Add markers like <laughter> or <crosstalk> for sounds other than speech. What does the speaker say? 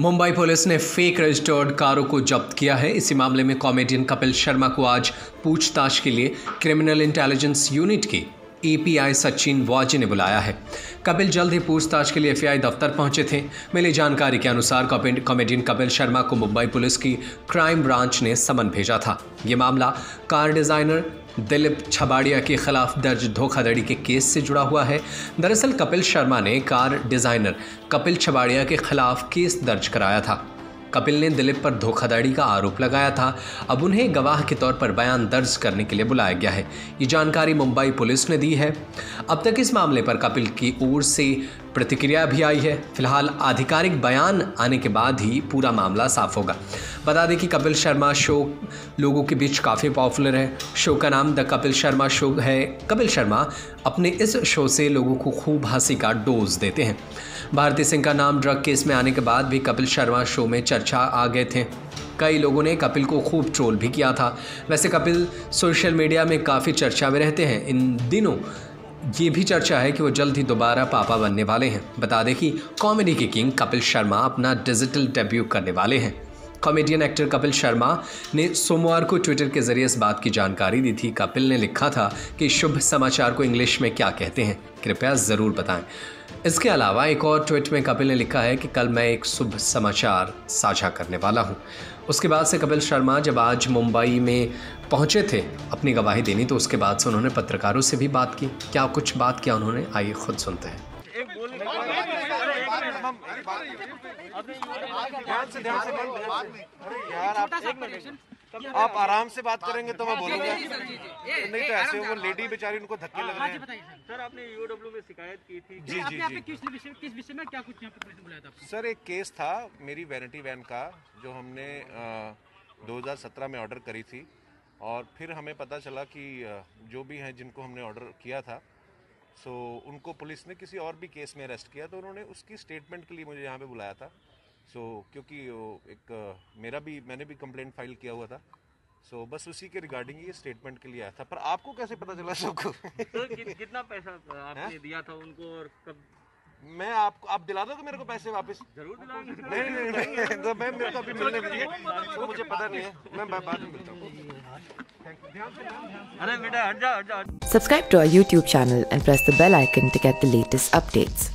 Mumbai police ने fake registered कारों को जब्त किया है। इसी मामले में कॉमेडियन कपिल शर्मा को आज पूछताछ के लिए क्रिमिनल इंटेलिजेंस यूनिट की एपीआई सचिन वाजी ने बुलाया है। कपिल जल्द ही पूछताछ के लिए एफआई दफ्तर पहुँचे थे। मिली जानकारी के अनुसार कॉमेडियन कपिल शर्मा को मुंबई पुलिस की क्राइम ब्रांच ने समन भेजा था। ये मामला कार डिज़ाइनर दिलीप छबाड़िया के खिलाफ दर्ज धोखाधड़ी के केस से जुड़ा हुआ है। दरअसल कपिल शर्मा ने कार डिज़ाइनर कपिल छबाड़िया के खिलाफ केस दर्ज कराया था। कपिल ने दिलीप पर धोखाधड़ी का आरोप लगाया था। अब उन्हें गवाह के तौर पर बयान दर्ज करने के लिए बुलाया गया है। ये जानकारी मुंबई पुलिस ने दी है। अब तक इस मामले पर कपिल की ओर से प्रतिक्रिया भी आई है। फ़िलहाल आधिकारिक बयान आने के बाद ही पूरा मामला साफ़ होगा। बता दें कि कपिल शर्मा शो लोगों के बीच काफ़ी पॉपुलर है। शो का नाम द कपिल शर्मा शो है। कपिल शर्मा अपने इस शो से लोगों को खूब हँसी का डोज देते हैं। भारती सिंह का नाम ड्रग केस में आने के बाद भी कपिल शर्मा शो में चर्चा आ गए थे। कई लोगों ने कपिल को खूब ट्रोल भी किया था। वैसे कपिल सोशल मीडिया में काफ़ी चर्चा में रहते हैं। इन दिनों ये भी चर्चा है कि वो जल्द ही दोबारा पापा बनने वाले हैं। बता दें कि कॉमेडी के किंग कपिल शर्मा अपना डिजिटल डेब्यू करने वाले हैं। कॉमेडियन एक्टर कपिल शर्मा ने सोमवार को ट्विटर के ज़रिए इस बात की जानकारी दी थी। कपिल ने लिखा था कि शुभ समाचार को इंग्लिश में क्या कहते हैं। कृपया ज़रूर बताएँ। इसके अलावा एक और ट्वीट में कपिल ने लिखा है कि कल मैं एक शुभ समाचार साझा करने वाला हूँ उसके बाद से कपिल शर्मा जब आज मुंबई में पहुँचे थे अपनी गवाही देनी तो उसके बाद से उन्होंने पत्रकारों से भी बात की क्या कुछ बात किया उन्होंने आइए खुद सुनते हैं यार आप आप आराम से बात करेंगे तो मैं बोलूँगा। नहीं तो ऐसे वो लेडी बेचारी उनको धक्के लग रहे हैं सर। आपने यूडब्ल्यू में शिकायत की थी? जी जी जी। किस विषय किस विषय में क्या कुछ यहाँ पे पुलिस बुलाया था सर एक केस था मेरी वैनिटी वैन का जो हमने अ, 2017 में ऑर्डर करी थी। और फिर हमें पता चला कि जो भी हैं जिनको हमने ऑर्डर किया था सो उनको पुलिस ने किसी और भी केस में अरेस्ट किया तो उन्होंने उसकी स्टेटमेंट के लिए मुझे यहाँ पे बुलाया था। सो so, क्योंकि एक मेरा भी मैंने भी कंप्लेंट फ़ाइल किया हुआ था। सो so, बस उसी के रिगार्डिंग ये स्टेटमेंट के लिए आया था। पर आपको कैसे पता चला सबको सर कि, कितना पैसा <laughs> आपने है? दिया था उनको और कब? मैं आपको आप दिला दोगे मेरे को पैसे वापस? ज़रूर दिलाएँगे नहीं नहीं नहीं, तो मैं मेरे को अभी मिलने दीजिए तो मुझे पता नहीं है। मैं बाद में मिलता हूँ। अरे बेटा हट जा हट जा। Subscribe to our YouTube channel and press the bell icon to get the latest updates.